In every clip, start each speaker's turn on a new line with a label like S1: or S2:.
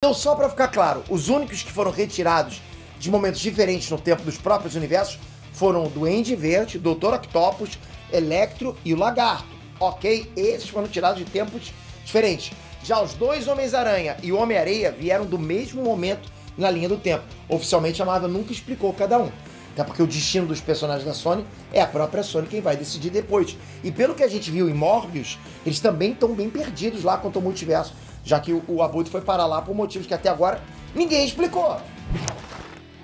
S1: Então, só para ficar claro, os únicos que foram retirados de momentos diferentes no tempo dos próprios universos foram o Duende Verde, Doutor Octopus, Electro e o Lagarto. Ok? Esses foram tirados de tempos diferentes. Já os dois Homens-Aranha e o Homem-Areia vieram do mesmo momento na linha do tempo. Oficialmente a Marvel nunca explicou cada um. Até porque o destino dos personagens da Sony é a própria Sony quem vai decidir depois. E pelo que a gente viu em Morbius, eles também estão bem perdidos lá quanto ao multiverso já que o, o Abutre foi parar lá por motivos que até agora ninguém explicou.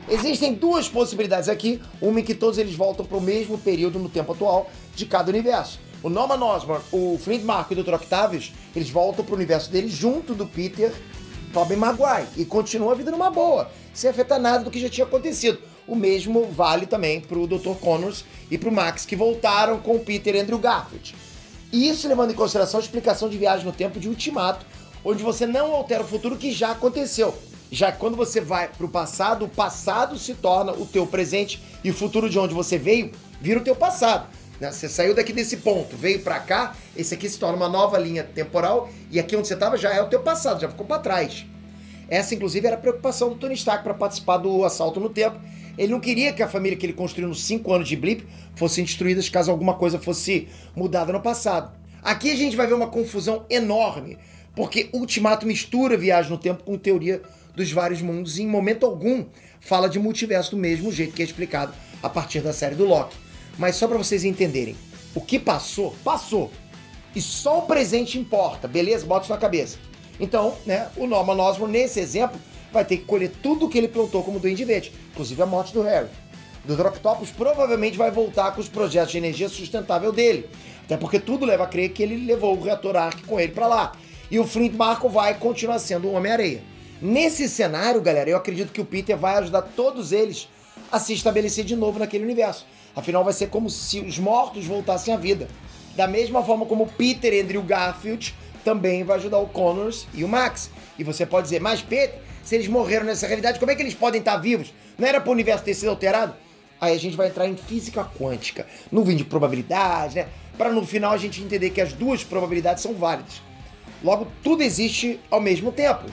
S1: Existem duas possibilidades aqui, uma em que todos eles voltam para o mesmo período no tempo atual de cada universo. O Norman Osborn, o Flint Marko e o Dr. Octavius, eles voltam para o universo deles junto do Peter Tobey Maguire e continua a vida numa boa, sem afetar nada do que já tinha acontecido. O mesmo vale também para o Dr. Connors e para o Max, que voltaram com o Peter Andrew Garfield. Isso levando em consideração a explicação de viagem no tempo de Ultimato, onde você não altera o futuro que já aconteceu. Já que quando você vai para o passado, o passado se torna o teu presente e o futuro de onde você veio vira o teu passado. Né? Você saiu daqui desse ponto, veio para cá, esse aqui se torna uma nova linha temporal e aqui onde você estava já é o teu passado, já ficou para trás. Essa, inclusive, era a preocupação do Tony Stark para participar do assalto no tempo. Ele não queria que a família que ele construiu nos cinco anos de Blip fossem destruídas caso alguma coisa fosse mudada no passado. Aqui a gente vai ver uma confusão enorme, porque Ultimato mistura viagem no tempo com teoria dos vários mundos e em momento algum fala de multiverso do mesmo jeito que é explicado a partir da série do Loki. Mas só para vocês entenderem, o que passou, passou. E só o presente importa, beleza? Bota isso na cabeça. Então, né, o Norman Osborn, nesse exemplo, vai ter que colher tudo o que ele plantou como Duende Verde, inclusive a morte do Harry. Do Octopus provavelmente vai voltar com os projetos de energia sustentável dele. Até porque tudo leva a crer que ele levou o reator Ark com ele para lá e o Flint Marco vai continuar sendo o Homem-Areia. Nesse cenário, galera, eu acredito que o Peter vai ajudar todos eles a se estabelecer de novo naquele universo. Afinal, vai ser como se os mortos voltassem à vida. Da mesma forma como Peter Andrew Garfield também vai ajudar o Connors e o Max. E você pode dizer, mas Peter, se eles morreram nessa realidade, como é que eles podem estar vivos? Não era para o universo ter sido alterado? Aí a gente vai entrar em física quântica, nuvem de probabilidade, né? Para no final a gente entender que as duas probabilidades são válidas. Logo, tudo existe ao mesmo tempo.